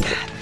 God.